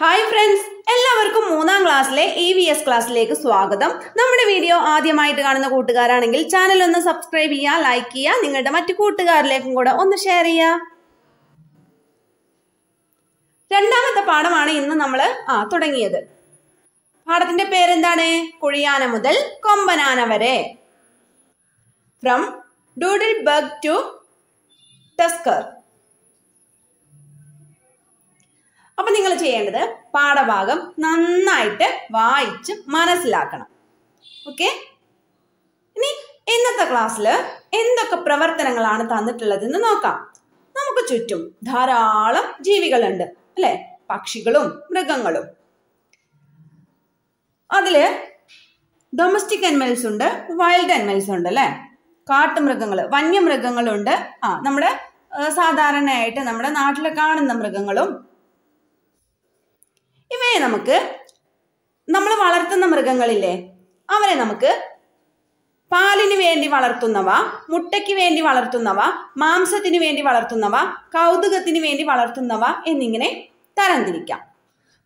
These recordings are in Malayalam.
ഹായ് ഫ്രണ്ട്സ് എല്ലാവർക്കും മൂന്നാം ക്ലാസ്സിലെ ഇ വി എസ് ക്ലാസ്സിലേക്ക് സ്വാഗതം. നമ്മുടെ വീഡിയോ ആദ്യമായിട്ട് കാണുന്ന കൂട്ടുകാരാണെങ്കിൽ ചാനൽ ഒന്ന് സബ്സ്ക്രൈബ് ചെയ്യുക ലൈക്ക് ചെയ്യുക നിങ്ങളുടെ മറ്റു കൂട്ടുകാരിലേക്കും കൂടെ ഒന്ന് ഷെയർ ചെയ്യുക. രണ്ടാമത്തെ പാഠമാണ് ഇന്ന് നമ്മൾ ആ തുടങ്ങിയത്. പാഠത്തിന്റെ പേരെന്താണ്? കുഴിയാന മുതൽ കൊമ്പനാന വരെ. From doodlebug to tusker അപ്പൊ നിങ്ങൾ ചെയ്യേണ്ടത് പാഠഭാഗം നന്നായിട്ട് വായിച്ച് മനസ്സിലാക്കണം. ഓക്കെ ഇനി ഇന്നത്തെ ക്ലാസ്സിൽ എന്തൊക്കെ പ്രവർത്തനങ്ങളാണ് തന്നിട്ടുള്ളതെന്ന് നോക്കാം. നമുക്ക് ചുറ്റും ധാരാളം ജീവികളുണ്ട് അല്ലെ? പക്ഷികളും മൃഗങ്ങളും. അതിൽ ഡൊമസ്റ്റിക് അനിമൽസ് ഉണ്ട് വൈൽഡ് അനിമൽസ് ഉണ്ട് അല്ലെ? കാട്ടുമൃഗങ്ങൾ വന്യമൃഗങ്ങളുണ്ട്. ആ നമ്മുടെ സാധാരണയായിട്ട് നമ്മുടെ നാട്ടിൽ കാണുന്ന മൃഗങ്ങളും ഇവയെ നമുക്ക് നമ്മൾ വളർത്തുന്ന മൃഗങ്ങളില്ലേ അവരെ നമുക്ക് പാലിന് വേണ്ടി വളർത്തുന്നവ മുട്ടയ്ക്ക് വേണ്ടി വളർത്തുന്നവ മാംസത്തിന് വേണ്ടി വളർത്തുന്നവ കൗതുകത്തിന് വേണ്ടി വളർത്തുന്നവ എന്നിങ്ങനെ തരംതിരിക്കാം.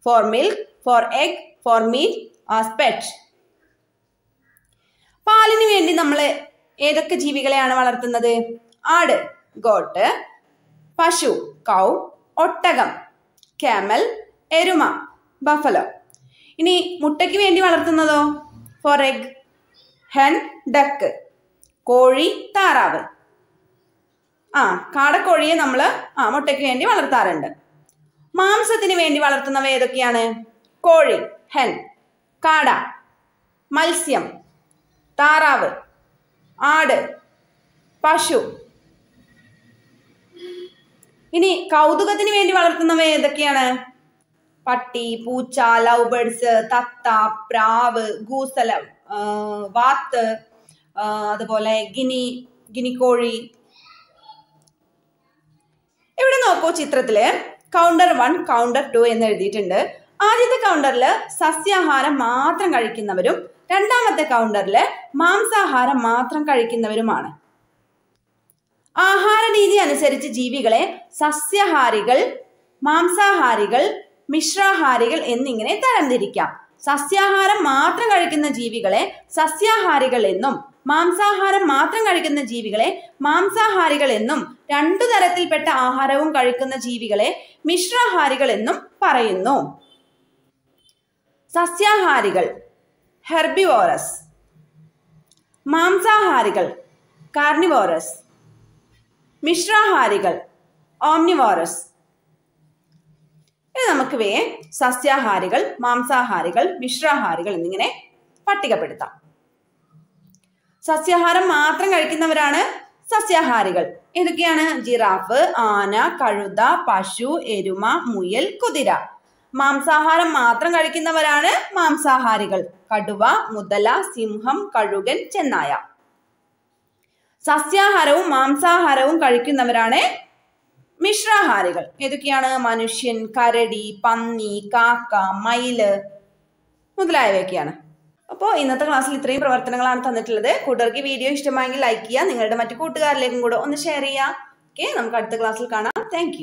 For milk for egg for meat സ്പെറ്റ് പാലിന് വേണ്ടി നമ്മൾ ഏതൊക്കെ ജീവികളെയാണ് വളർത്തുന്നത്? ആട് ഗോട്ട് പശു കൗ ഒട്ടകം ക്യാമൽ എരുമ. ബഫലോ. ഇനി മുട്ടയ്ക്ക് വേണ്ടി വളർത്തുന്നതോ? ഫോർ എഗ് ഹെൻ ഡക്ക് കോഴി താറാവ്. ആ കാടക്കോഴിയെ നമ്മൾ ആ മുട്ടയ്ക്ക് വേണ്ടി വളർത്താറുണ്ട്. മാംസത്തിന് വേണ്ടി വളർത്തുന്നവ ഏതൊക്കെയാണ്? കോഴി ഹെൻ കാട. മത്സ്യം. താറാവ്. ആട്. പശു. ഇനി കൗതുകത്തിന് വേണ്ടി വളർത്തുന്നവ ഏതൊക്കെയാണ്? പട്ടി പൂച്ച ലവ് ബേർഡ്സ് തത്ത പ്രാവ് ഗൂസല വാത്ത് അതുപോലെ ഗിനി ഗിനിക്കോഴി. ഇവിടെ നോക്കൂ ചിത്രത്തിൽ കൗണ്ടർ വൺ കൗണ്ടർ ടു എന്ന് എഴുതിയിട്ടുണ്ട്. ആദ്യത്തെ കൗണ്ടറിൽ സസ്യാഹാരം മാത്രം കഴിക്കുന്നവരും രണ്ടാമത്തെ കൗണ്ടറിൽ മാംസാഹാരം മാത്രം കഴിക്കുന്നവരുമാണ്. ആഹാര രീതി അനുസരിച്ച് ജീവികളെ സസ്യഹാരികൾ മാംസാഹാരികൾ മിശ്രാഹാരികൾ എന്നിങ്ങനെ തരംതിരിക്കാം. സസ്യാഹാരം മാത്രം കഴിക്കുന്ന ജീവികളെ സസ്യാഹാരികൾ എന്നും മാംസാഹാരം മാത്രം കഴിക്കുന്ന ജീവികളെ മാംസാഹാരികൾ എന്നും രണ്ടു തരത്തിൽപ്പെട്ട ആഹാരവും കഴിക്കുന്ന ജീവികളെ മിശ്രാഹാരികൾ എന്നും പറയുന്നു. സസ്യാഹാരികൾ ഹെർബിവോറസ്. മാംസാഹാരികൾ കാർണിവോറസ്. മിശ്രാഹാരികൾ ഓംനിവോറസ്. ഇനി നമുക്ക് വേ സസ്യാഹാരികൾ മാംസാഹാരികൾ മിശ്രാഹാരികൾ എന്നിങ്ങനെ പട്ടികപ്പെടുത്താം. സസ്യാഹാരം മാത്രം കഴിക്കുന്നവരാണ് സസ്യാഹാരികൾ. ഏതൊക്കെയാണ്? ജിറാഫ് ആന കഴുത പശു എരുമ മുയൽ കുതിര. മാംസാഹാരം മാത്രം കഴിക്കുന്നവരാണ് മാംസാഹാരികൾ. കടുവ മുതല സിംഹം കഴുകൻ ചെന്നായ. സസ്യാഹാരവും മാംസാഹാരവും കഴിക്കുന്നവരാണ് മിശ്രാഹാരികൾ. ഏതൊക്കെയാണ്? മനുഷ്യൻ കരടി പന്നി കാക്ക മയിൽ മുതലായവയൊക്കെയാണ്. അപ്പോൾ ഇന്നത്തെ ക്ലാസ്സിൽ ഇത്രയും പ്രവർത്തനങ്ങളാണ് തന്നിട്ടുള്ളത്. കൂട്ടുകാർക്ക് വീഡിയോ ഇഷ്ടമായെങ്കിൽ ലൈക്ക് ചെയ്യുക. നിങ്ങളുടെ മറ്റു കൂട്ടുകാരിലേക്കും കൂടെ ഒന്ന് ഷെയർ ചെയ്യുക. ഓക്കെ നമുക്ക് അടുത്ത ക്ലാസ്സിൽ കാണാം. താങ്ക്